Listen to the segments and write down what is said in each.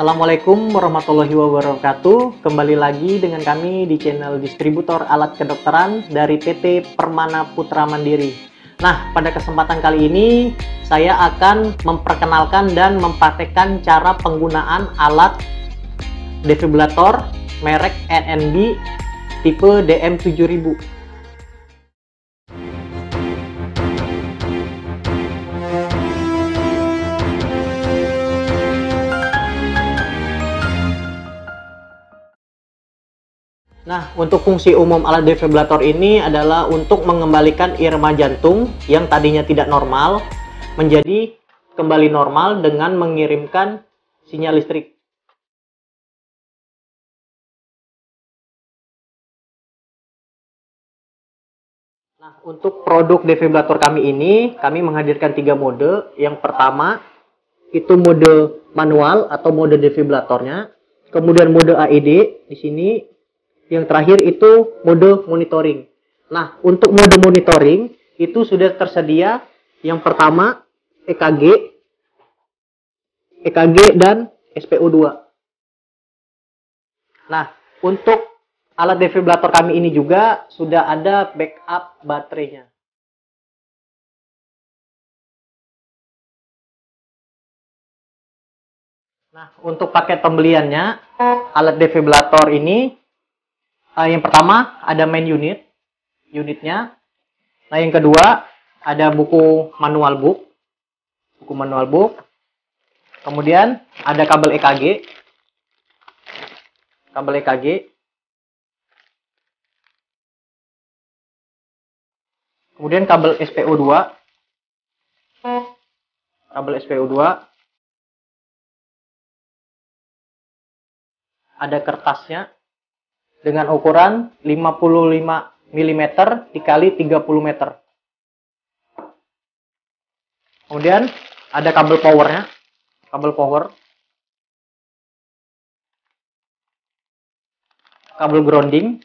Assalamualaikum warahmatullahi wabarakatuh. Kembali lagi dengan kami di channel distributor alat kedokteran dari PT Permana Putra Mandiri. Nah, pada kesempatan kali ini saya akan memperkenalkan dan mempraktekkan cara penggunaan alat defibrillator merek NNB tipe DM7000. Nah, untuk fungsi umum alat defibrillator ini adalah untuk mengembalikan irama jantung yang tadinya tidak normal menjadi kembali normal dengan mengirimkan sinyal listrik. Nah, untuk produk defibrillator kami ini, kami menghadirkan tiga mode. Yang pertama, itu mode manual atau mode defibrillatornya. Kemudian mode AED di sini yang terakhir itu mode monitoring. Nah, untuk mode monitoring itu sudah tersedia yang pertama EKG, EKG dan SPO2. Nah, untuk alat defibrillator kami ini juga sudah ada backup baterainya. Nah, untuk paket pembeliannya, alat defibrillator ini uh, yang pertama ada main unit, unitnya. Nah yang kedua ada buku manual book, buku manual book. Kemudian ada kabel EKG, kabel EKG. Kemudian kabel SPO2, kabel SPO2. Ada kertasnya, dengan ukuran 55 mm dikali 30 meter. Kemudian ada kabel powernya, kabel power, kabel grounding,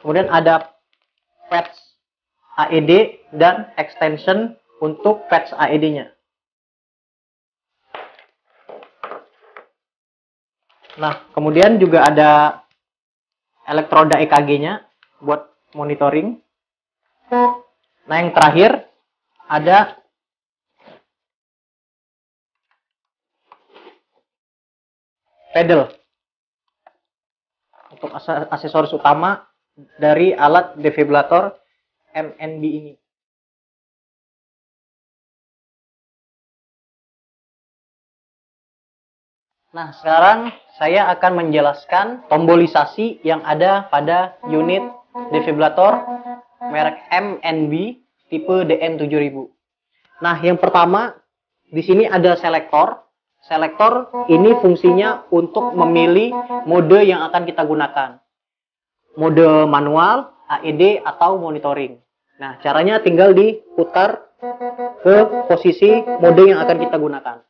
kemudian ada patch AED dan extension untuk patch AED-nya. Nah, kemudian juga ada elektroda EKG-nya buat monitoring. Nah, yang terakhir ada pedal untuk aksesoris utama dari alat defibrillator MNB ini. Nah, sekarang saya akan menjelaskan tombolisasi yang ada pada unit defibrillator merek MNB tipe DM7000. Nah, yang pertama di sini ada selektor. Selektor ini fungsinya untuk memilih mode yang akan kita gunakan. Mode manual, AED atau monitoring. Nah, caranya tinggal diputar ke posisi mode yang akan kita gunakan.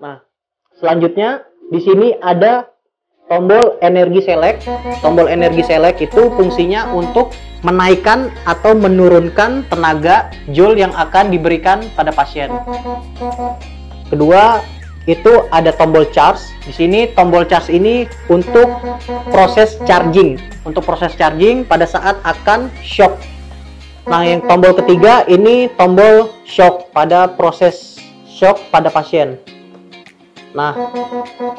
Nah, selanjutnya di sini ada tombol energi select. Tombol energi select itu fungsinya untuk menaikkan atau menurunkan tenaga joule yang akan diberikan pada pasien. Kedua, itu ada tombol charge. Di sini tombol charge ini untuk proses charging. Untuk proses charging pada saat akan shock. Nah, yang tombol ketiga ini tombol shock pada proses shock pada pasien. Nah,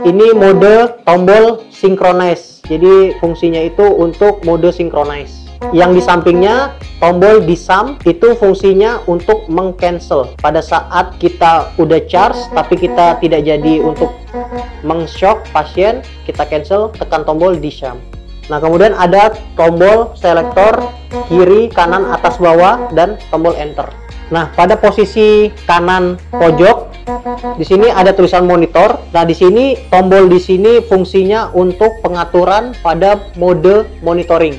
ini mode tombol synchronize. Jadi fungsinya itu untuk mode synchronize. Yang di sampingnya tombol disam itu fungsinya untuk mengcancel. Pada saat kita udah charge tapi kita tidak jadi untuk mengshock pasien, kita cancel, tekan tombol disam. Nah, kemudian ada tombol selektor kiri, kanan, atas, bawah dan tombol enter. Nah, pada posisi kanan pojok di sini ada tulisan monitor. Nah, di sini tombol di sini fungsinya untuk pengaturan pada mode monitoring.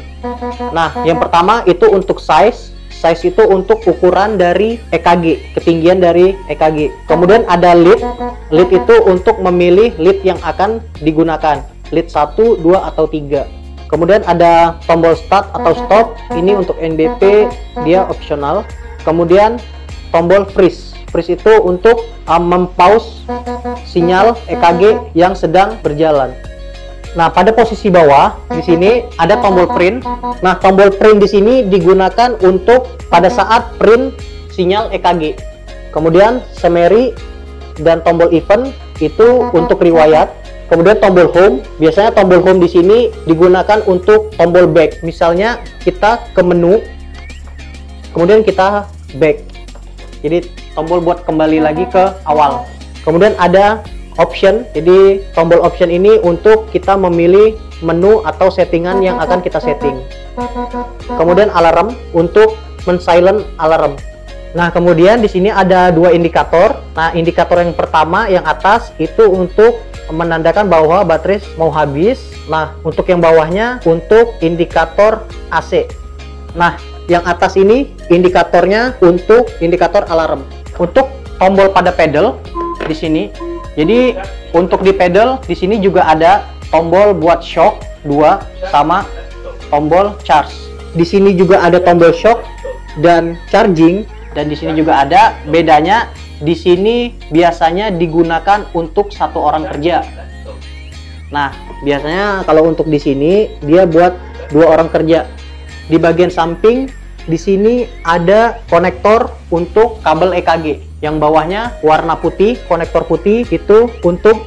Nah, yang pertama itu untuk size. Size itu untuk ukuran dari EKG, ketinggian dari EKG. Kemudian ada lead. Lead itu untuk memilih lead yang akan digunakan. Lead 1, 2 atau 3. kemudian ada tombol start atau stop ini untuk NBP dia opsional kemudian tombol freeze freeze itu untuk um, mempause sinyal EKG yang sedang berjalan Nah, pada posisi bawah di sini ada tombol print. Nah, tombol print di sini digunakan untuk pada saat print sinyal EKG. Kemudian summary dan tombol event itu untuk riwayat. Kemudian tombol home, biasanya tombol home di sini digunakan untuk tombol back. Misalnya kita ke menu, kemudian kita back. Jadi tombol buat kembali lagi ke awal. Kemudian ada option. Jadi tombol option ini untuk kita memilih menu atau settingan yang akan kita setting. Kemudian alarm untuk men-silent alarm. Nah, kemudian di sini ada dua indikator. Nah, indikator yang pertama yang atas itu untuk menandakan bahwa baterai mau habis. Nah, untuk yang bawahnya untuk indikator AC. Nah, yang atas ini indikatornya untuk indikator alarm. Untuk tombol pada pedal di sini. Jadi untuk di pedal di sini juga ada tombol buat shock dua sama tombol charge. Di sini juga ada tombol shock dan charging dan di sini juga ada bedanya di sini biasanya digunakan untuk satu orang kerja nah biasanya kalau untuk di sini dia buat dua orang kerja di bagian samping di sini ada konektor untuk kabel EKG yang bawahnya warna putih konektor putih itu untuk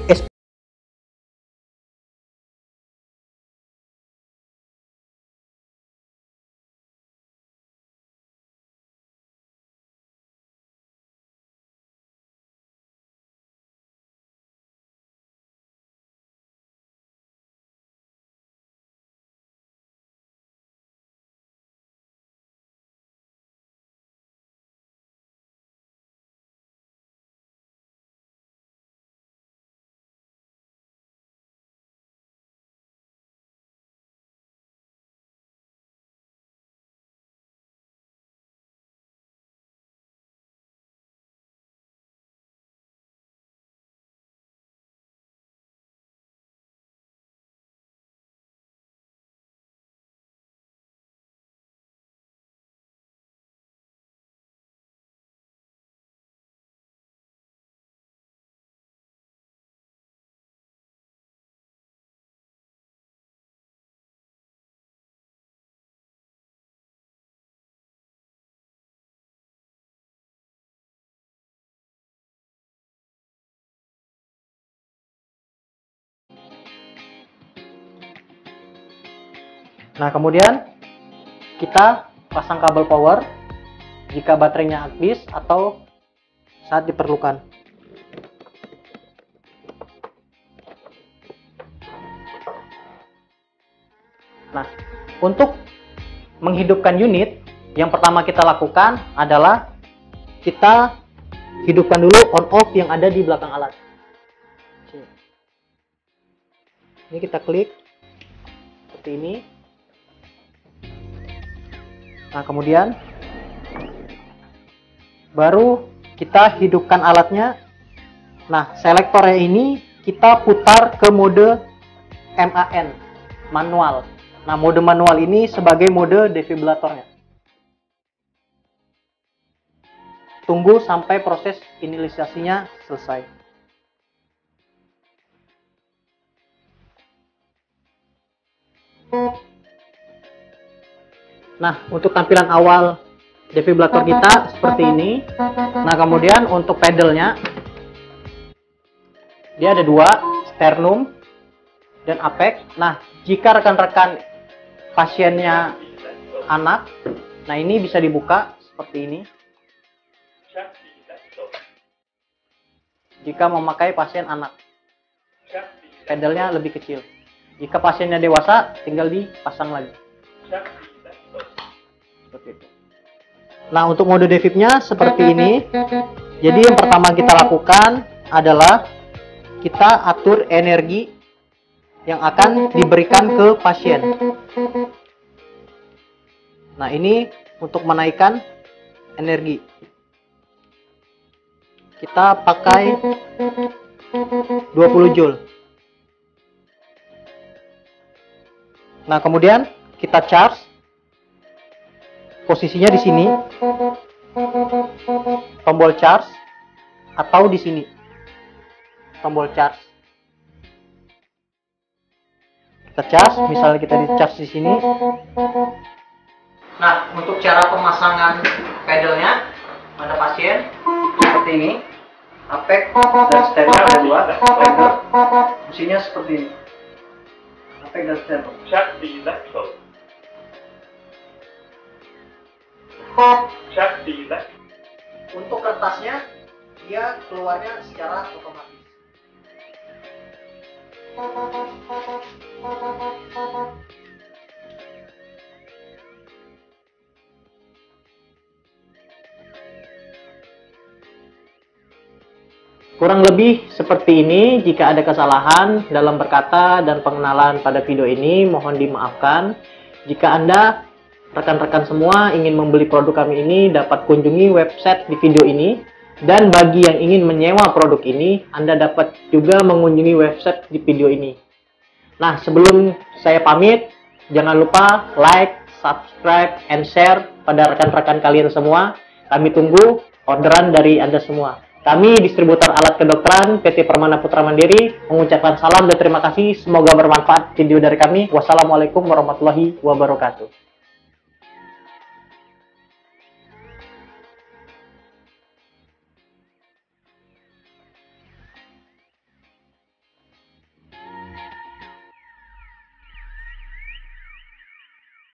Nah, kemudian kita pasang kabel power jika baterainya habis atau saat diperlukan. Nah, untuk menghidupkan unit, yang pertama kita lakukan adalah kita hidupkan dulu on off yang ada di belakang alat. Ini kita klik seperti ini. Nah, kemudian baru kita hidupkan alatnya. Nah, selektornya ini kita putar ke mode MAN, manual. Nah, mode manual ini sebagai mode defibrillatornya. Tunggu sampai proses inisialisasinya selesai. Nah, untuk tampilan awal defibrillator kita seperti ini. Nah, kemudian untuk pedalnya dia ada dua, sternum dan apex. Nah, jika rekan-rekan pasiennya anak, nah ini bisa dibuka seperti ini. Jika memakai pasien anak, pedalnya lebih kecil. Jika pasiennya dewasa, tinggal dipasang lagi seperti itu. Nah, untuk mode devipnya seperti ini. Jadi yang pertama kita lakukan adalah kita atur energi yang akan diberikan ke pasien. Nah, ini untuk menaikkan energi. Kita pakai 20 joule. Nah, kemudian kita charge. Posisinya di sini. Tombol charge atau di sini. Tombol charge. Kita charge, misalnya kita di charge di sini. Nah, untuk cara pemasangan pedalnya pada pasien seperti ini. Apek dan stereo ada dua. Mesinnya seperti ini. Apek dan stereo. Check the electrode. Untuk kertasnya, dia keluarnya secara otomatis. Kurang lebih seperti ini, jika ada kesalahan dalam berkata dan pengenalan pada video ini, mohon dimaafkan. Jika Anda, rekan-rekan semua, ingin membeli produk kami ini, dapat kunjungi website di video ini. Dan bagi yang ingin menyewa produk ini, Anda dapat juga mengunjungi website di video ini. Nah, sebelum saya pamit, jangan lupa like, subscribe, and share pada rekan-rekan kalian semua. Kami tunggu orderan dari Anda semua. Kami distributor alat kedokteran PT Permana Putra Mandiri mengucapkan salam dan terima kasih. Semoga bermanfaat video dari kami. Wassalamualaikum warahmatullahi wabarakatuh.